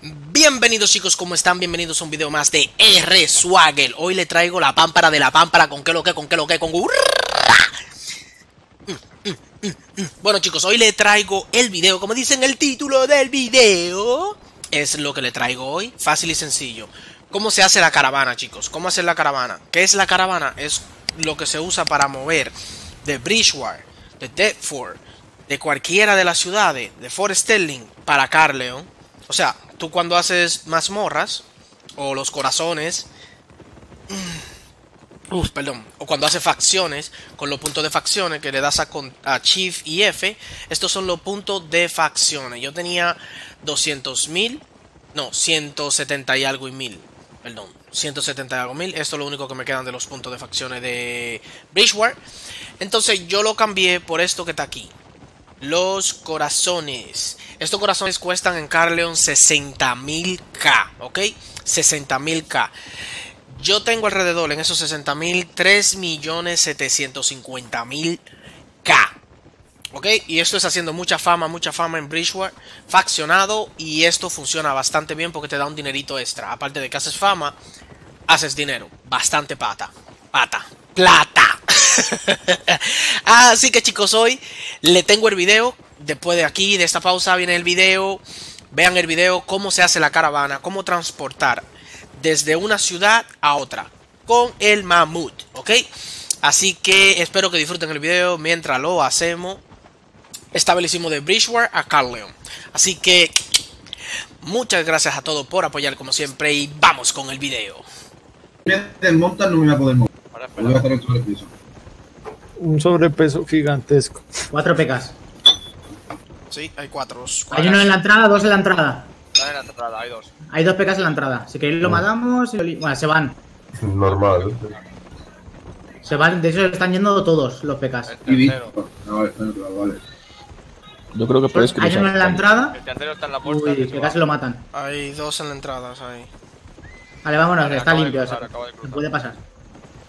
Bienvenidos chicos, ¿cómo están? Bienvenidos a un video más de R Swaggle Hoy le traigo la pámpara de la pámpara ¿Con qué lo que? ¿Con qué lo que? ¿Con Bueno chicos, hoy le traigo el video Como dice en el título del video Es lo que le traigo hoy Fácil y sencillo ¿Cómo se hace la caravana chicos? ¿Cómo hacer la caravana? ¿Qué es la caravana? Es lo que se usa para mover De Bridgewater, de Deptford De cualquiera de las ciudades De Forest Sterling para Carleon O sea, tú cuando haces mazmorras o los corazones, perdón, o cuando haces facciones con los puntos de facciones que le das a, a Shift y F, estos son los puntos de facciones. Yo tenía 200 mil, no, 170 y algo y mil, perdón, 170 y algo mil. Esto es lo único que me quedan de los puntos de facciones de Bridgewater. Entonces yo lo cambié por esto que está aquí. Los corazones. Estos corazones cuestan en Carleon 60.000k, ¿ok? 60.000k. Yo tengo alrededor en esos 60.000 3.750.000k. ¿Ok? Y esto es haciendo mucha fama, mucha fama en Bridgewater. Faccionado. Y esto funciona bastante bien porque te da un dinerito extra. Aparte de que haces fama, haces dinero. Bastante pata. Pata. Plata. Así que chicos, hoy le tengo el video después de aquí, de esta pausa, viene el video. Vean el video, cómo se hace la caravana, cómo transportar desde una ciudad a otra con el mamut, ¿ok? Así que espero que disfruten el video mientras lo hacemos. Establecimos de Bridgewater a Carleon. Así que muchas gracias a todos por apoyar como siempre y vamos con el video. no me a poder Un sobrepeso gigantesco. Cuatro pecas. Sí, hay cuatro. Hay uno en la entrada, dos en la entrada. en la entrada, hay dos. Hay dos PKs en la entrada. Si queréis lo matamos y lo Bueno, se van. Normal. Se van, de hecho están yendo todos los PKs. No, vale. Yo creo que puedes cruzar. Hay uno en la entrada. El tercero está en la puerta. Uy, PKs se lo matan. Hay dos en la entrada, ahí. Vale, vámonos, está limpio. Se puede pasar.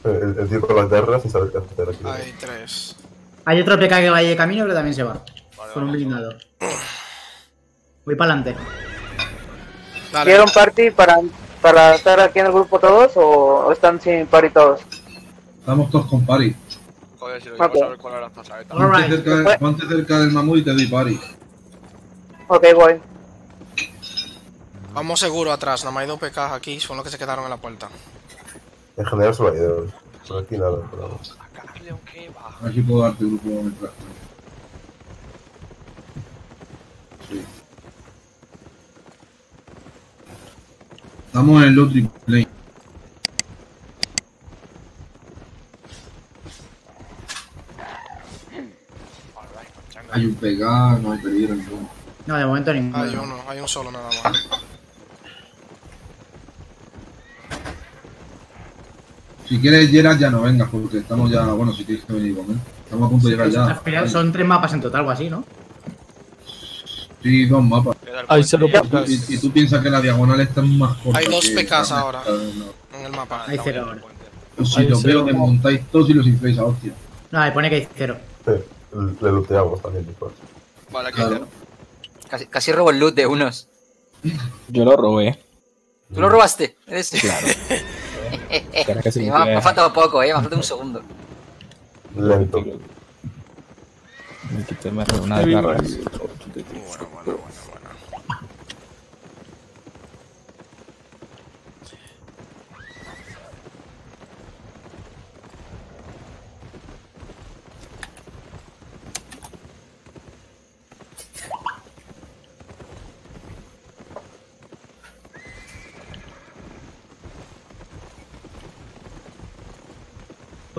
El, el tío con las garras y sabe qué hacer aquí. Hay tres. Hay otro PK que va de camino, pero también se va con un blindado. Voy para adelante. ¿Quieren un party para, para estar aquí en el grupo todos o están sin party todos? Estamos todos con party. Joder, si lo okay. a ver cuál era esta Ponte, cerca, ponte cerca del mamut y te doy party. Ok, voy. Vamos seguro atrás, nada más hay dos PKs aquí, son los que se quedaron en la puerta. En general solo hay dos. Por aquí nada, pero... Aquí puedo darte grupo mientras. Estamos en el otro play. Hay un pegado, no hay peligro ninguno. No, de momento ninguno. Hay uno, hay un solo nada más. Si quieres Gerard ya no vengas porque estamos ya, bueno, si tienes que venir con Estamos a punto de llegar ya. Son tres mapas en total o así, ¿no? Sí, dos mapas. Hay cero Y, y, tú piensas que la diagonal está más corta. Hay dos PKs ahora en el mapa. Hay cero ahora. Si lo veo, que montáis todos y los infláis a hostia. No, me pone que hay cero. Sí, le looteamos también después. Vale, aquí cero. Casi, casi robo el loot de unos. Yo lo robé. ¿Tú lo robaste? ¿Eres? Claro. me, ha, me faltado poco, eh. Me ha faltado un segundo. Lento. Me quité más de una de garras. Bueno, bueno, bueno, bueno.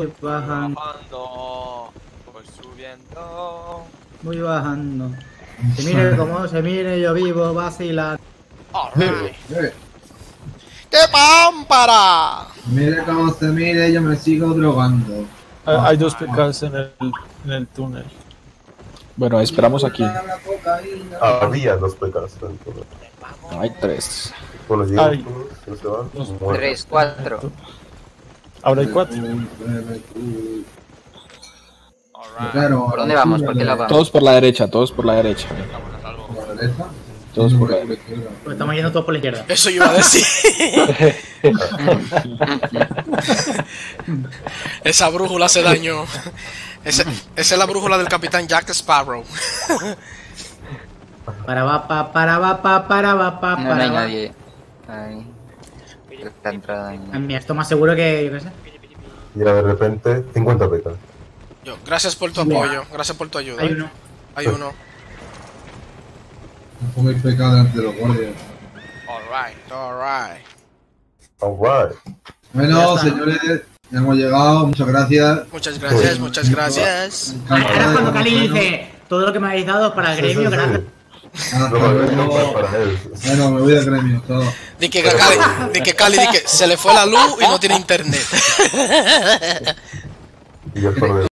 Voy bajando. Voy subiendo. Voy bajando. Se mire como se mire, yo vivo vacilando. ¡Qué pámpara! Mire cómo se mire, yo me sigo drogando. Hay, dos PKs en el, en el túnel. Bueno, esperamos aquí. Había dos PKs en el túnel. hay tres. Bueno, hay tres, cuatro. Ahora hay cuatro. ¿Por dónde vamos? ¿Por qué la vamos? Todos por la derecha, todos por la derecha. ¿Por la derecha? todos por ahí. Pues estamos yendo todos por la izquierda. Eso yo iba a decir. Esa brújula hace daño. Ese- esa es la brújula del capitán Jack Sparrow. Para va pa, para va pa, para va pa, No, no para hay va. nadie. Ahí. Esta entrada. Ah, Mira, esto más seguro que, yo qué sé. Y ahora de repente, 50 petas. Yo, gracias por tu apoyo, gracias por tu ayuda. Hay uno. Hay uno. No pongáis pecado delante de los guardias. Alright. Alright. Alright. Bueno, señores, ya hemos llegado. Muchas gracias. Muchas gracias, muchas gracias. Ahora cuando Cali dice todo lo que me habéis dado para el Sí, sí, gremio, sí. gracias. Hasta No, no, no, luego. para él. Bueno, me voy del gremio. Todo. Di que Cali, di que Cali, di que se le fue la luz y no tiene internet. Y yo por